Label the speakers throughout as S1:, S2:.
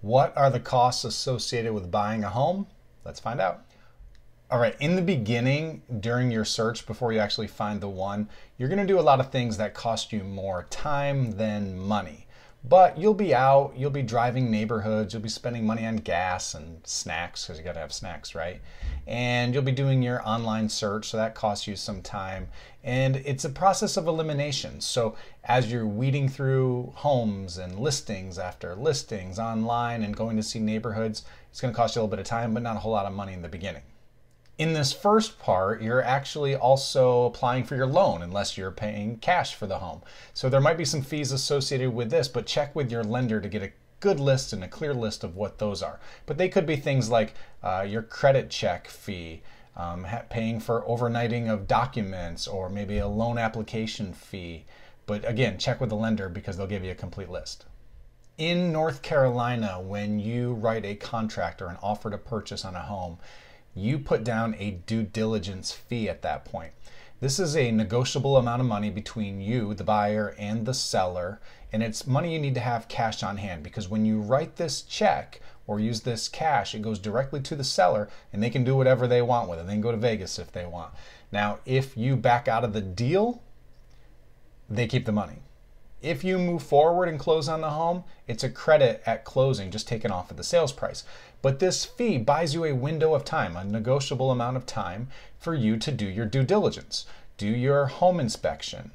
S1: What are the costs associated with buying a home? Let's find out. All right, in the beginning, during your search, before you actually find the one, you're gonna do a lot of things that cost you more time than money. But you'll be out, you'll be driving neighborhoods, you'll be spending money on gas and snacks, because you gotta have snacks, right? And you'll be doing your online search, so that costs you some time. And it's a process of elimination. So as you're weeding through homes and listings after listings online and going to see neighborhoods, it's gonna cost you a little bit of time, but not a whole lot of money in the beginning. In this first part, you're actually also applying for your loan unless you're paying cash for the home. So there might be some fees associated with this, but check with your lender to get a good list and a clear list of what those are. But they could be things like uh, your credit check fee, um, paying for overnighting of documents, or maybe a loan application fee. But again, check with the lender because they'll give you a complete list. In North Carolina, when you write a contract or an offer to purchase on a home, you put down a due diligence fee at that point. This is a negotiable amount of money between you, the buyer, and the seller, and it's money you need to have cash on hand because when you write this check or use this cash, it goes directly to the seller and they can do whatever they want with it. They can go to Vegas if they want. Now, if you back out of the deal, they keep the money. If you move forward and close on the home, it's a credit at closing, just taken off of the sales price. But this fee buys you a window of time, a negotiable amount of time for you to do your due diligence, do your home inspection,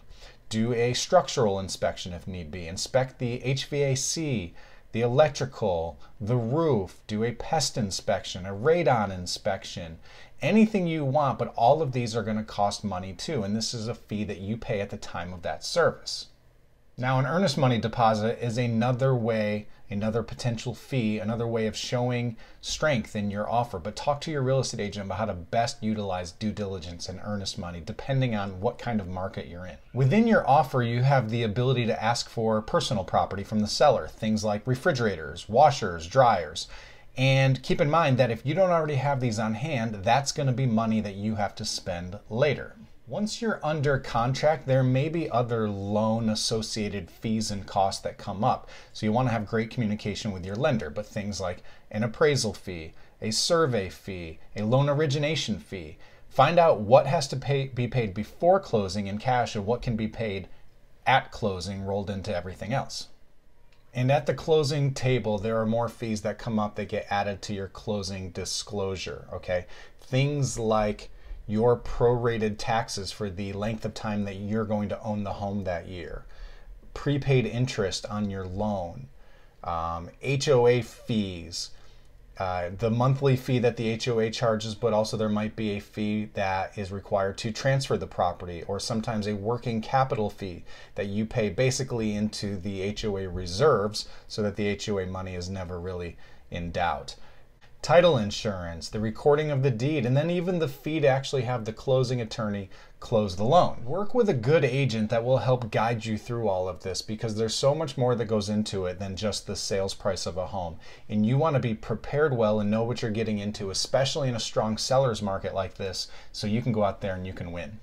S1: do a structural inspection if need be, inspect the HVAC, the electrical, the roof, do a pest inspection, a radon inspection, anything you want, but all of these are going to cost money too, and this is a fee that you pay at the time of that service. Now, an earnest money deposit is another way, another potential fee, another way of showing strength in your offer. But talk to your real estate agent about how to best utilize due diligence and earnest money, depending on what kind of market you're in. Within your offer, you have the ability to ask for personal property from the seller, things like refrigerators, washers, dryers. And keep in mind that if you don't already have these on hand, that's going to be money that you have to spend later. Once you're under contract, there may be other loan associated fees and costs that come up. So you want to have great communication with your lender, but things like an appraisal fee, a survey fee, a loan origination fee. Find out what has to pay, be paid before closing in cash and what can be paid at closing rolled into everything else. And at the closing table, there are more fees that come up that get added to your closing disclosure. Okay. Things like your prorated taxes for the length of time that you're going to own the home that year, prepaid interest on your loan, um, HOA fees, uh, the monthly fee that the HOA charges, but also there might be a fee that is required to transfer the property, or sometimes a working capital fee that you pay basically into the HOA reserves so that the HOA money is never really in doubt title insurance, the recording of the deed, and then even the fee to actually have the closing attorney close the loan. Work with a good agent that will help guide you through all of this because there's so much more that goes into it than just the sales price of a home. And you want to be prepared well and know what you're getting into, especially in a strong seller's market like this, so you can go out there and you can win.